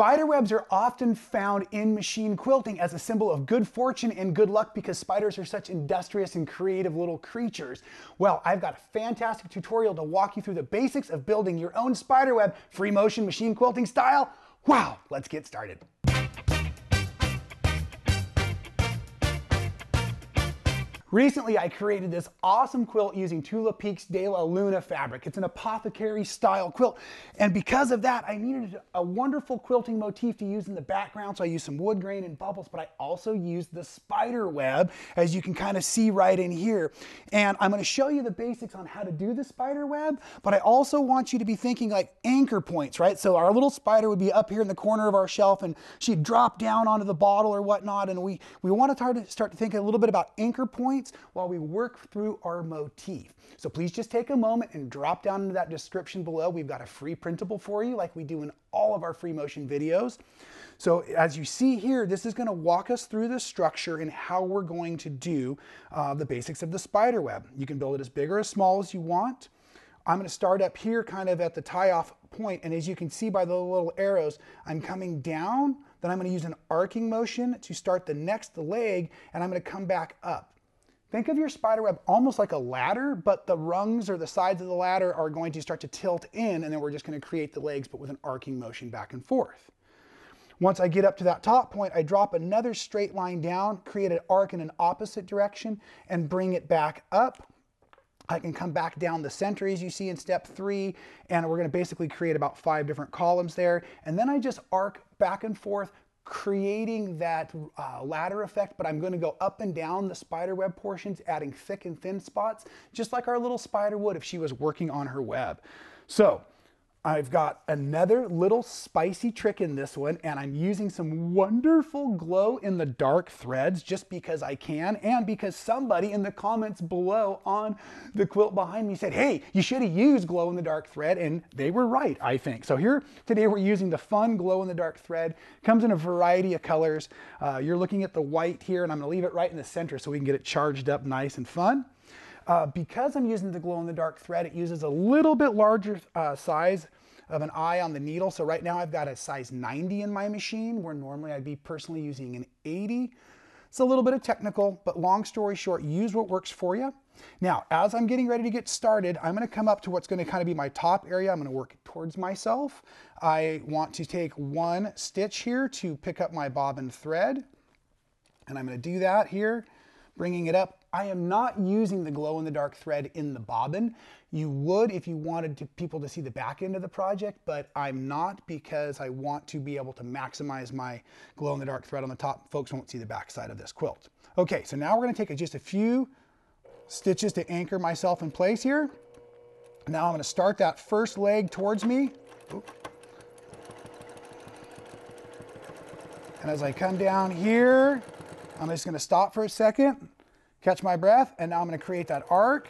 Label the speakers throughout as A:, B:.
A: Spider webs are often found in machine quilting as a symbol of good fortune and good luck because spiders are such industrious and creative little creatures. Well, I've got a fantastic tutorial to walk you through the basics of building your own spider web free motion machine quilting style. Wow, let's get started. Recently, I created this awesome quilt using Tula Pink's de la Luna fabric. It's an apothecary style quilt. And because of that, I needed a wonderful quilting motif to use in the background. So I used some wood grain and bubbles, but I also used the spider web, as you can kind of see right in here. And I'm gonna show you the basics on how to do the spider web, but I also want you to be thinking like anchor points, right? So our little spider would be up here in the corner of our shelf and she'd drop down onto the bottle or whatnot. And we, we wanna start to, start to think a little bit about anchor points points while we work through our motif. So please just take a moment and drop down into that description below. We've got a free printable for you like we do in all of our free motion videos. So as you see here, this is gonna walk us through the structure and how we're going to do uh, the basics of the spider web. You can build it as big or as small as you want. I'm gonna start up here kind of at the tie-off point, and as you can see by the little arrows, I'm coming down, then I'm gonna use an arcing motion to start the next leg, and I'm gonna come back up. Think of your spider web almost like a ladder, but the rungs or the sides of the ladder are going to start to tilt in and then we're just gonna create the legs, but with an arcing motion back and forth. Once I get up to that top point, I drop another straight line down, create an arc in an opposite direction, and bring it back up. I can come back down the center as you see in step three, and we're gonna basically create about five different columns there. And then I just arc back and forth, creating that uh, ladder effect, but I'm going to go up and down the spider web portions, adding thick and thin spots, just like our little spider would if she was working on her web. So I've got another little spicy trick in this one, and I'm using some wonderful glow in the dark threads just because I can, and because somebody in the comments below on the quilt behind me said, hey, you should have used glow in the dark thread, and they were right, I think. So here today we're using the fun glow in the dark thread. Comes in a variety of colors. Uh, you're looking at the white here, and I'm gonna leave it right in the center so we can get it charged up nice and fun. Uh, because I'm using the glow-in-the-dark thread, it uses a little bit larger uh, size of an eye on the needle. So right now I've got a size 90 in my machine, where normally I'd be personally using an 80. It's a little bit of technical, but long story short, use what works for you. Now, as I'm getting ready to get started, I'm gonna come up to what's gonna kind of be my top area. I'm gonna work towards myself. I want to take one stitch here to pick up my bobbin thread. And I'm gonna do that here, bringing it up I am not using the glow in the dark thread in the bobbin. You would if you wanted to, people to see the back end of the project, but I'm not because I want to be able to maximize my glow in the dark thread on the top. Folks won't see the back side of this quilt. Okay, so now we're gonna take just a few stitches to anchor myself in place here. Now I'm gonna start that first leg towards me. And as I come down here, I'm just gonna stop for a second catch my breath, and now I'm gonna create that arc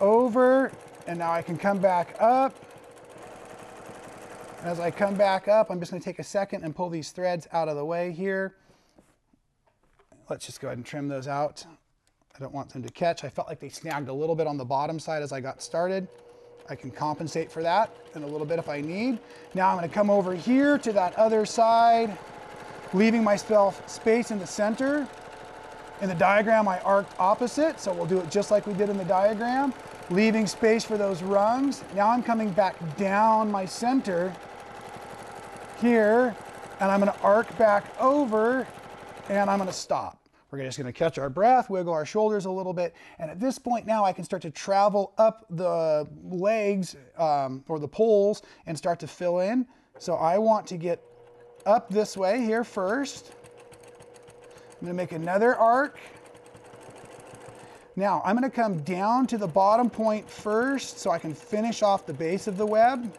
A: over, and now I can come back up. As I come back up, I'm just gonna take a second and pull these threads out of the way here. Let's just go ahead and trim those out. I don't want them to catch. I felt like they snagged a little bit on the bottom side as I got started. I can compensate for that in a little bit if I need. Now I'm gonna come over here to that other side, leaving myself space in the center. In the diagram, I arced opposite, so we'll do it just like we did in the diagram, leaving space for those rungs. Now I'm coming back down my center here, and I'm gonna arc back over, and I'm gonna stop. We're just gonna catch our breath, wiggle our shoulders a little bit, and at this point now I can start to travel up the legs um, or the poles and start to fill in. So I want to get up this way here first. I'm gonna make another arc. Now, I'm gonna come down to the bottom point first so I can finish off the base of the web.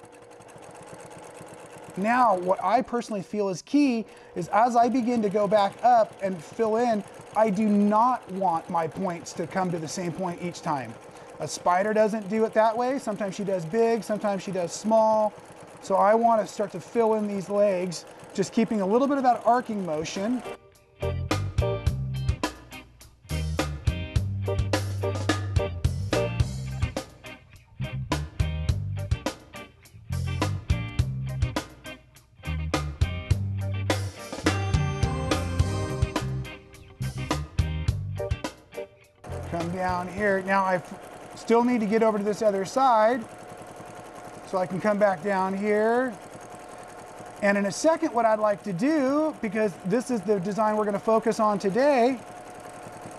A: Now, what I personally feel is key is as I begin to go back up and fill in, I do not want my points to come to the same point each time. A spider doesn't do it that way. Sometimes she does big, sometimes she does small. So I want to start to fill in these legs, just keeping a little bit of that arcing motion. come down here. Now I still need to get over to this other side so I can come back down here and in a second, what I'd like to do, because this is the design we're gonna focus on today,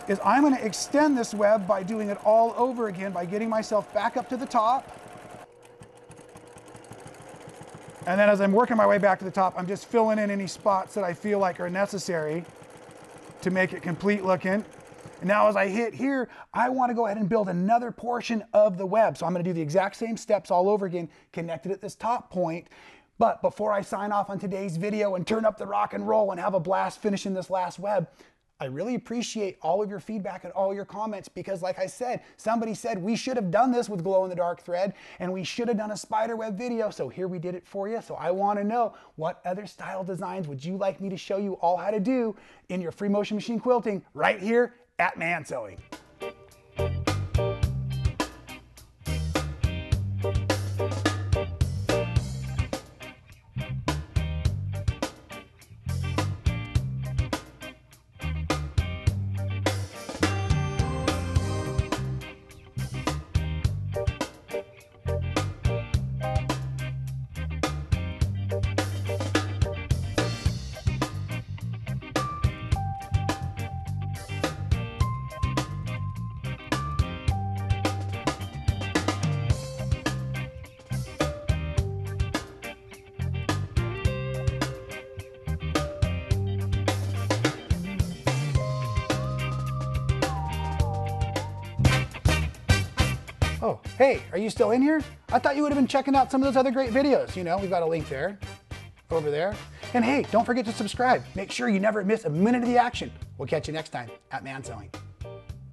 A: is I'm gonna extend this web by doing it all over again, by getting myself back up to the top. And then as I'm working my way back to the top, I'm just filling in any spots that I feel like are necessary to make it complete looking. And now as I hit here, I want to go ahead and build another portion of the web. So I'm going to do the exact same steps all over again, connected at this top point. But before I sign off on today's video and turn up the rock and roll and have a blast finishing this last web, I really appreciate all of your feedback and all your comments because like I said, somebody said we should have done this with glow in the dark thread and we should have done a spider web video. So here we did it for you. So I want to know what other style designs would you like me to show you all how to do in your free motion machine quilting right here at Man Sewing. Oh, hey, are you still in here? I thought you would have been checking out some of those other great videos. You know, we've got a link there, over there. And hey, don't forget to subscribe. Make sure you never miss a minute of the action. We'll catch you next time at Man.